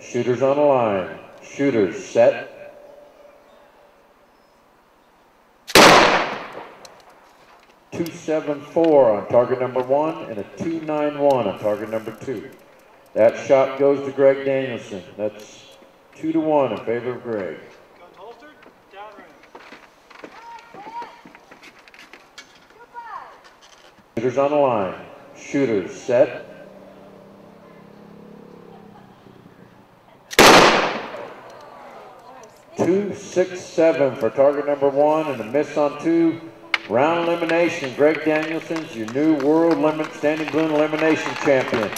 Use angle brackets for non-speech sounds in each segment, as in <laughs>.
Shooters on the line. Shooters set. Two seven four on target number one and a two nine one on target number two. That shot goes to Greg Danielson. That's two to one in favor of Greg. Shooters on the line. Shooters set. Two, six, seven for target number one and a miss on two. Round elimination. Greg Danielson's your new world limit standing balloon elimination champion.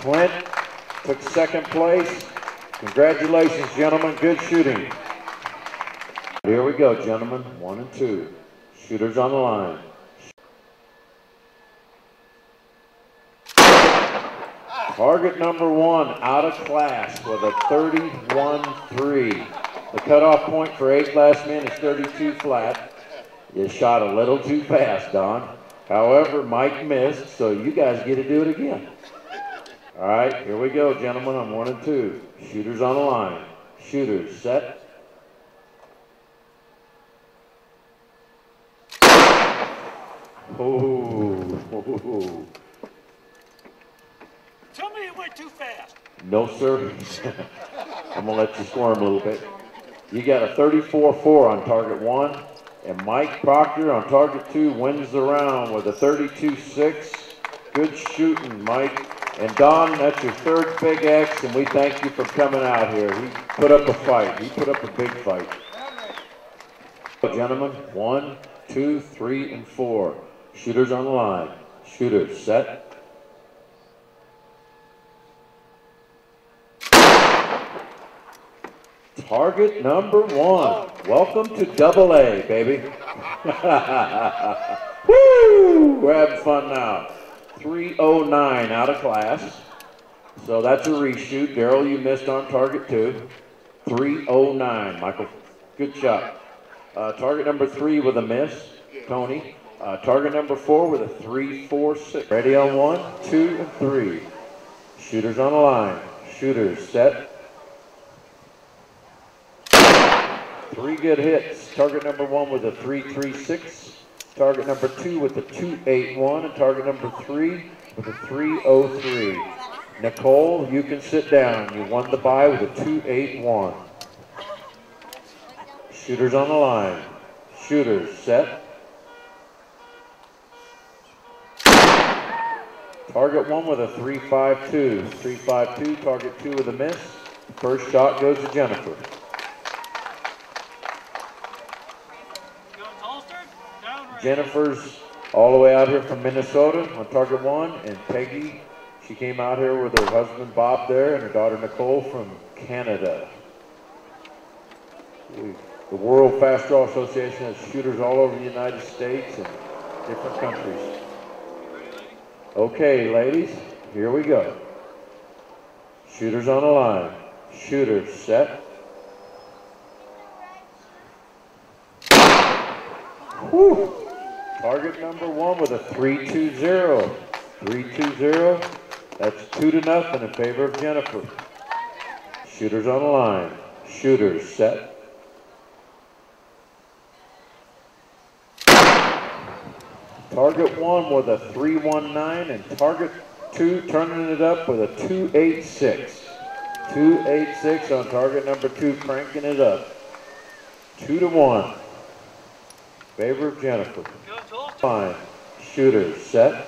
Clint took second place. Congratulations, gentlemen. Good shooting. Here we go, gentlemen. One and two. Shooters on the line. Target number one out of class with a 31-3. The cutoff point for eight class men is 32 flat. You shot a little too fast, Don. However, Mike missed, so you guys get to do it again. All right, here we go, gentlemen. I'm one and two. Shooters on the line. Shooters set. Oh, Tell me it went too fast. no, sir. <laughs> I'm gonna let you squirm a little bit. You got a 34-4 on target one, and Mike Proctor on target two wins the round with a 32-6. Good shooting, Mike. And Don, that's your third big X, and we thank you for coming out here. He put up a fight. He put up a big fight. Gentlemen, one, two, three, and four. Shooters on the line. Shooters set. Target number one. Welcome to double A, baby. <laughs> Woo! We're having fun now. 309 out of class. So that's a reshoot. Daryl, you missed on target two. 309, Michael. Good shot. Uh, target number three with a miss, Tony. Uh, target number four with a three, four, six. Ready on one, two, and three. Shooters on the line. Shooters set. Three good hits. Target number one with a 336. Target number two with a 281. And target number three with a 303. Nicole, you can sit down. You won the bye with a 281. Shooters on the line. Shooters set. Target one with a 352. 352. Target two with a miss. First shot goes to Jennifer. Jennifer's all the way out here from Minnesota on target one, and Peggy, she came out here with her husband Bob there and her daughter Nicole from Canada. The World Fast Draw Association has shooters all over the United States and different countries. Okay, ladies, here we go. Shooters on the line. Shooters set. Whew. Target number one with a 3-2-0. 3-2-0. That's two to nothing in favor of Jennifer. Shooters on the line. Shooters set. Target one with a 319 and target two turning it up with a 2-8-6. 286 on target number two, cranking it up. Two to one. Favor of Jennifer. Fine. Shooters set.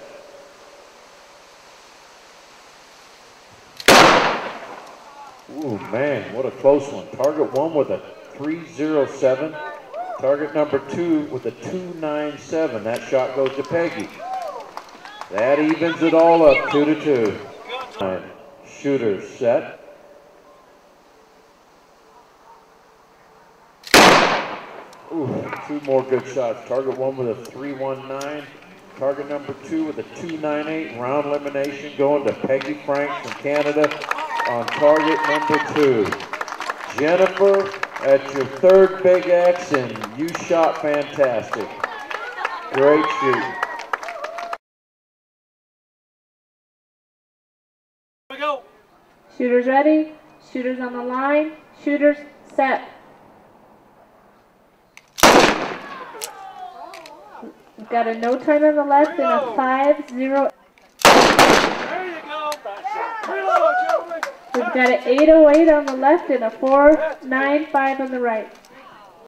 Ooh, man, what a close one. Target one with a 307. Target number two with a 297. That shot goes to Peggy. That evens it all up, two to two. guns Fine. Shooters set. Ooh, two more good shots. Target one with a 319. Target number two with a 298. Round elimination going to Peggy Frank from Canada on target number two. Jennifer, that's your third big X, and you shot fantastic. Great shooting. Here we go. Shooters ready? Shooters on the line. Shooters set. We've got a no turn on the left and a five zero. There you go. Reload. We've got an 808 on the left and a 495 on the right.